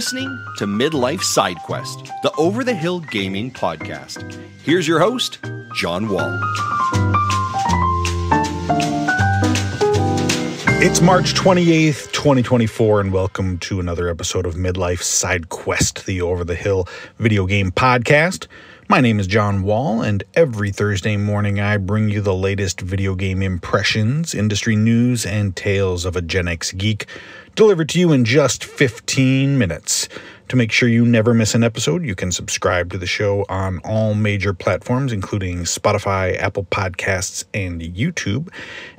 Listening to Midlife SideQuest, the Over the Hill Gaming Podcast. Here's your host, John Wall. It's March 28th, 2024, and welcome to another episode of Midlife SideQuest, the Over the Hill video game podcast. My name is John Wall, and every Thursday morning I bring you the latest video game impressions, industry news, and tales of a Gen X geek delivered to you in just 15 minutes. To make sure you never miss an episode, you can subscribe to the show on all major platforms, including Spotify, Apple Podcasts, and YouTube.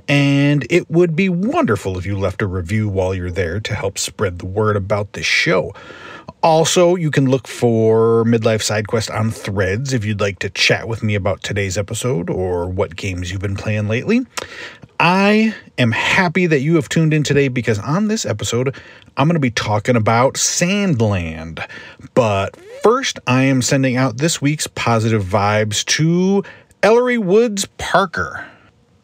And it would be wonderful if you left a review while you're there to help spread the word about the show. Also, you can look for Midlife SideQuest on threads if you'd like to chat with me about today's episode or what games you've been playing lately. I am happy that you have tuned in today because on this episode, I'm going to be talking about Sand Land. But first, I am sending out this week's positive vibes to Ellery Woods Parker.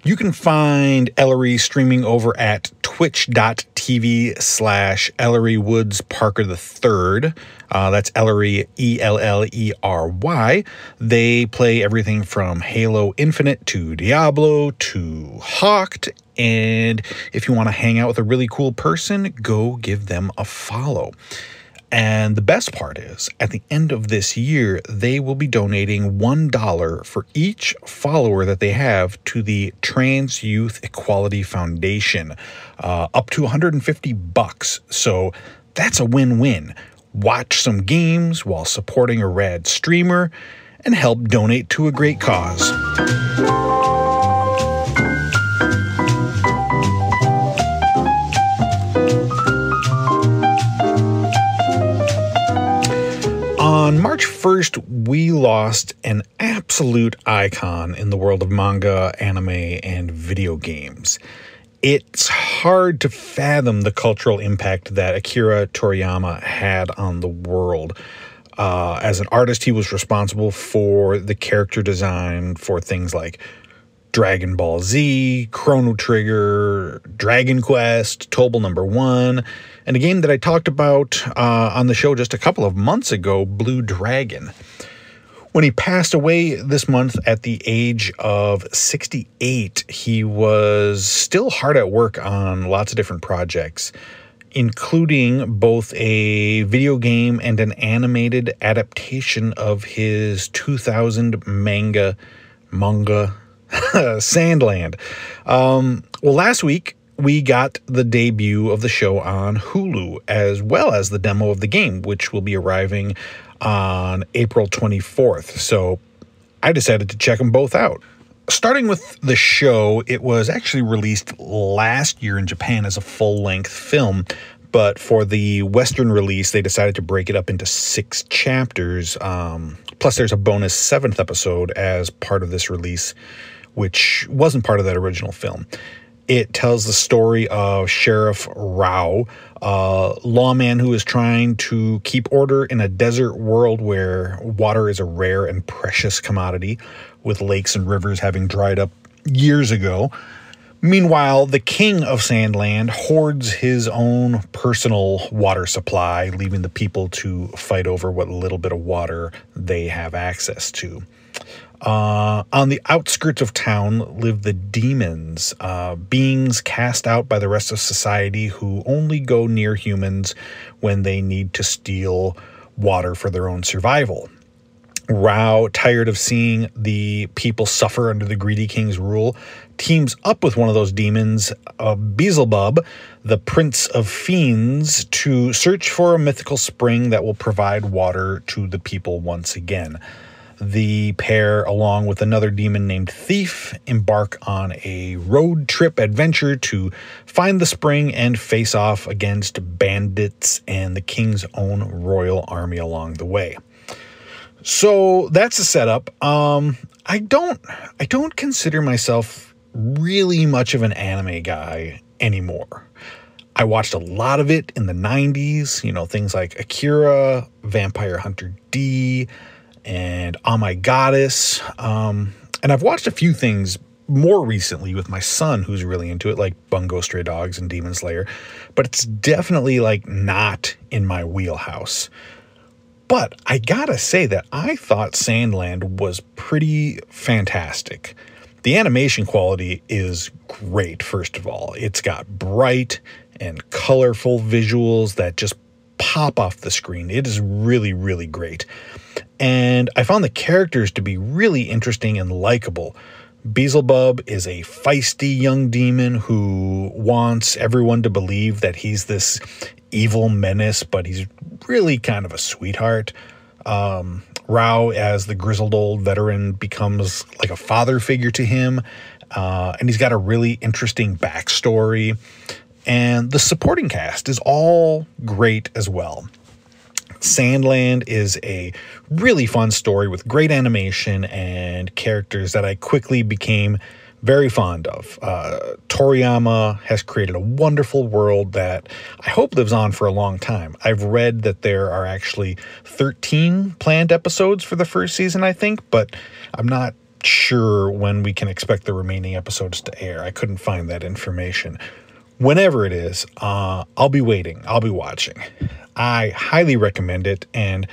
You can find Ellery streaming over at twitch.tv slash Ellery Woods Parker III. Uh, that's Ellery, E L L E R Y. They play everything from Halo Infinite to Diablo to Hawked. And if you want to hang out with a really cool person, go give them a follow. And the best part is, at the end of this year, they will be donating $1 for each follower that they have to the Trans Youth Equality Foundation, uh, up to 150 bucks. So that's a win win. Watch some games while supporting a rad streamer and help donate to a great cause. On March 1st, we lost an absolute icon in the world of manga, anime, and video games. It's hard to fathom the cultural impact that Akira Toriyama had on the world. Uh, as an artist, he was responsible for the character design for things like Dragon Ball Z, Chrono Trigger, Dragon Quest, Tobal Number One, and a game that I talked about uh, on the show just a couple of months ago, Blue Dragon. When he passed away this month at the age of 68, he was still hard at work on lots of different projects, including both a video game and an animated adaptation of his 2000 manga manga Sand Land. Um, well, last week we got the debut of the show on Hulu, as well as the demo of the game, which will be arriving on April 24th. So I decided to check them both out. Starting with the show, it was actually released last year in Japan as a full length film, but for the Western release, they decided to break it up into six chapters. Um, plus, there's a bonus seventh episode as part of this release which wasn't part of that original film. It tells the story of Sheriff Rao, a lawman who is trying to keep order in a desert world where water is a rare and precious commodity, with lakes and rivers having dried up years ago. Meanwhile, the king of Sand Land hoards his own personal water supply, leaving the people to fight over what little bit of water they have access to. Uh, on the outskirts of town live the demons, uh, beings cast out by the rest of society who only go near humans when they need to steal water for their own survival. Rao, tired of seeing the people suffer under the greedy king's rule, teams up with one of those demons, uh, Beelzebub, the prince of fiends, to search for a mythical spring that will provide water to the people once again the pair, along with another demon named Thief, embark on a road trip adventure to find the spring and face off against bandits and the king's own royal army along the way. So that's the setup. Um, I don't, I don't consider myself really much of an anime guy anymore. I watched a lot of it in the 90s, you know, things like Akira, Vampire Hunter D, and Oh My Goddess. Um, and I've watched a few things more recently with my son who's really into it, like Bungo Stray Dogs and Demon Slayer, but it's definitely like not in my wheelhouse. But I gotta say that I thought Sand Land was pretty fantastic. The animation quality is great, first of all. It's got bright and colorful visuals that just pop off the screen. It is really, really great. And I found the characters to be really interesting and likable. Beelzebub is a feisty young demon who wants everyone to believe that he's this evil menace, but he's really kind of a sweetheart. Um, Rao, as the grizzled old veteran, becomes like a father figure to him, uh, and he's got a really interesting backstory. And the supporting cast is all great as well. Sand Land is a really fun story with great animation and characters that I quickly became very fond of. Uh, Toriyama has created a wonderful world that I hope lives on for a long time. I've read that there are actually 13 planned episodes for the first season, I think, but I'm not sure when we can expect the remaining episodes to air. I couldn't find that information. Whenever it is, uh, I'll be waiting, I'll be watching. I highly recommend it, and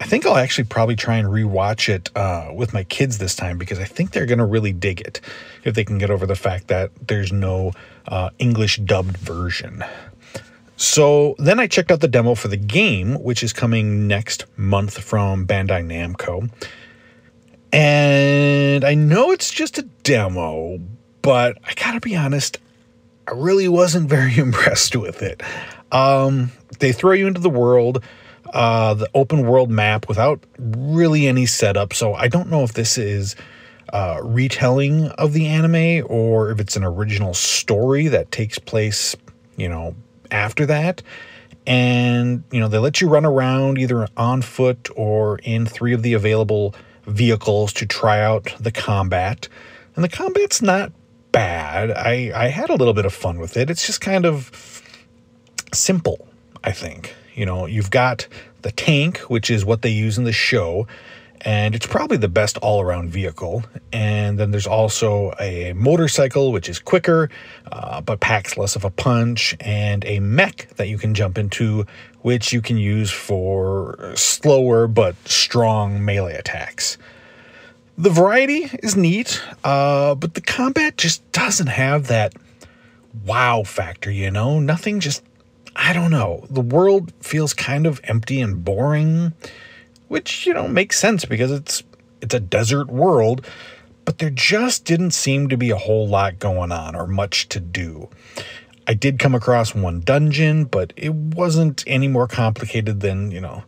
I think I'll actually probably try and rewatch it uh, with my kids this time because I think they're going to really dig it if they can get over the fact that there's no uh, English dubbed version. So then I checked out the demo for the game, which is coming next month from Bandai Namco. And I know it's just a demo, but I gotta be honest, I really wasn't very impressed with it. Um, they throw you into the world uh, the open world map without really any setup. So I don't know if this is uh, retelling of the anime or if it's an original story that takes place, you know, after that. And, you know, they let you run around either on foot or in three of the available vehicles to try out the combat. And the combat's not bad. I, I had a little bit of fun with it. It's just kind of simple, I think. You know, you've got the tank, which is what they use in the show, and it's probably the best all around vehicle. And then there's also a motorcycle, which is quicker uh, but packs less of a punch, and a mech that you can jump into, which you can use for slower but strong melee attacks. The variety is neat, uh, but the combat just doesn't have that wow factor, you know? Nothing just I don't know. The world feels kind of empty and boring, which, you know, makes sense because it's it's a desert world, but there just didn't seem to be a whole lot going on or much to do. I did come across one dungeon, but it wasn't any more complicated than, you know,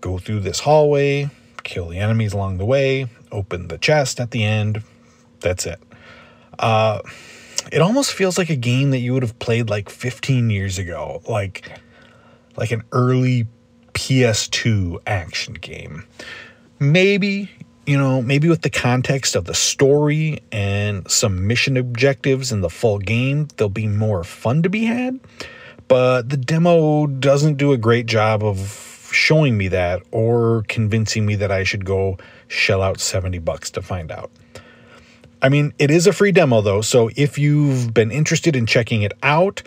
go through this hallway, kill the enemies along the way, open the chest at the end. That's it. Uh it almost feels like a game that you would have played like 15 years ago, like like an early PS2 action game. Maybe, you know, maybe with the context of the story and some mission objectives in the full game, there'll be more fun to be had. But the demo doesn't do a great job of showing me that or convincing me that I should go shell out 70 bucks to find out. I mean, it is a free demo though, so if you've been interested in checking it out,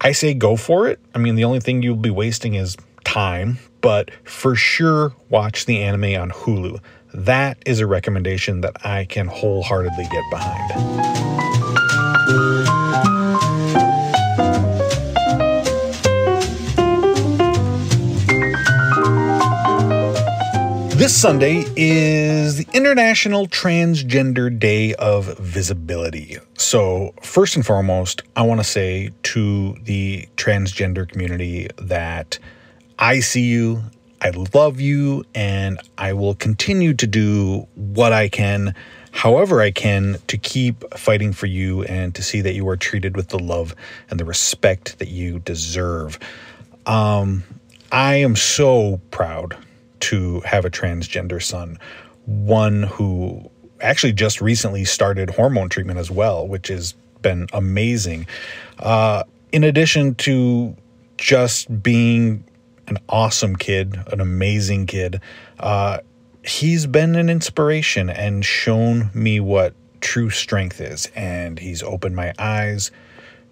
I say go for it. I mean, the only thing you'll be wasting is time, but for sure watch the anime on Hulu. That is a recommendation that I can wholeheartedly get behind. This Sunday is the International Transgender Day of Visibility. So, first and foremost, I want to say to the transgender community that I see you, I love you, and I will continue to do what I can, however I can, to keep fighting for you and to see that you are treated with the love and the respect that you deserve. Um, I am so proud to have a transgender son, one who actually just recently started hormone treatment as well, which has been amazing. Uh, in addition to just being an awesome kid, an amazing kid, uh, he's been an inspiration and shown me what true strength is. And he's opened my eyes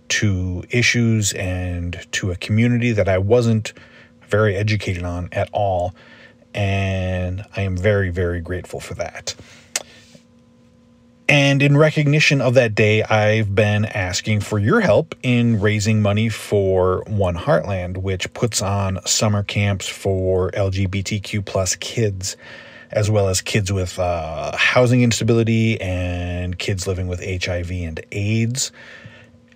to issues and to a community that I wasn't very educated on at all. And I am very, very grateful for that. And in recognition of that day, I've been asking for your help in raising money for One Heartland, which puts on summer camps for LGBTQ plus kids, as well as kids with uh, housing instability and kids living with HIV and AIDS.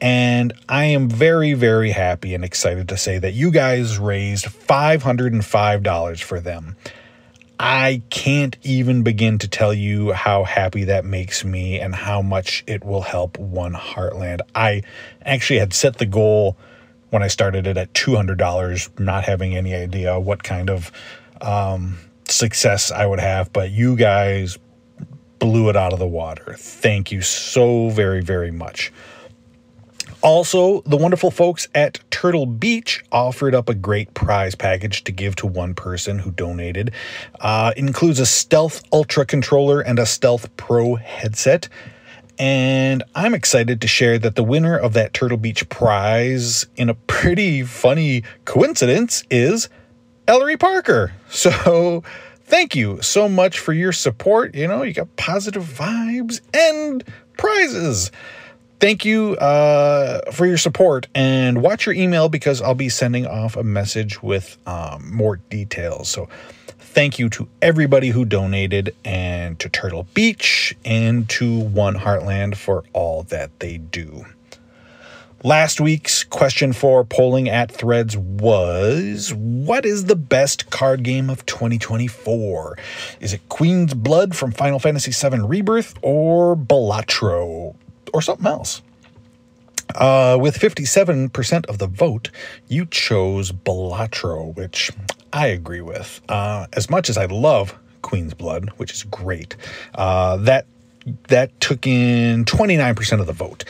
And I am very, very happy and excited to say that you guys raised $505 for them. I can't even begin to tell you how happy that makes me and how much it will help One Heartland. I actually had set the goal when I started it at $200, not having any idea what kind of um, success I would have, but you guys blew it out of the water. Thank you so very, very much. Also, the wonderful folks at Turtle Beach offered up a great prize package to give to one person who donated. Uh, includes a Stealth Ultra controller and a Stealth Pro headset. And I'm excited to share that the winner of that Turtle Beach prize, in a pretty funny coincidence, is Ellery Parker. So thank you so much for your support. You know, you got positive vibes and prizes thank you uh, for your support and watch your email because I'll be sending off a message with um, more details. So, thank you to everybody who donated and to Turtle Beach and to One Heartland for all that they do. Last week's question for polling at Threads was What is the best card game of 2024? Is it Queen's Blood from Final Fantasy VII Rebirth or Balatro? Or something else. Uh, with 57% of the vote, you chose Balatro, which I agree with. Uh, as much as I love Queen's Blood, which is great, uh, that that took in 29% of the vote,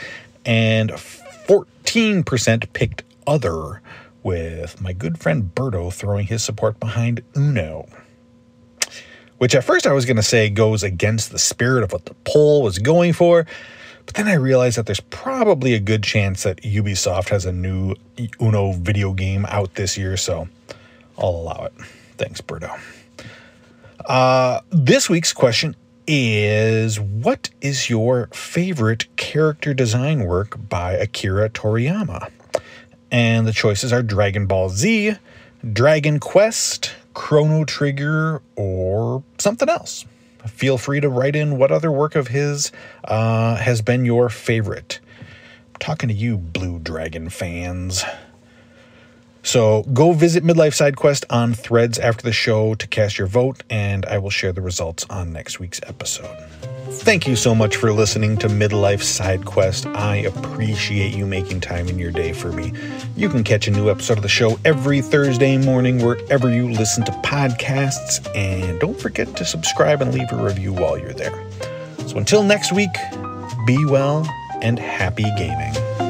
and 14% picked other, with my good friend Berto throwing his support behind Uno. Which at first I was going to say goes against the spirit of what the poll was going for, but then I realized that there's probably a good chance that Ubisoft has a new Uno video game out this year, so I'll allow it. Thanks, Berto. Uh, this week's question is What is your favorite character design work by Akira Toriyama? And the choices are Dragon Ball Z, Dragon Quest, Chrono Trigger, or something else feel free to write in what other work of his uh, has been your favorite. I'm talking to you, Blue Dragon fans. So go visit Midlife SideQuest on threads after the show to cast your vote, and I will share the results on next week's episode. Thank you so much for listening to Midlife SideQuest. I appreciate you making time in your day for me. You can catch a new episode of the show every Thursday morning wherever you listen to podcasts, and don't forget to subscribe and leave a review while you're there. So until next week, be well and happy gaming.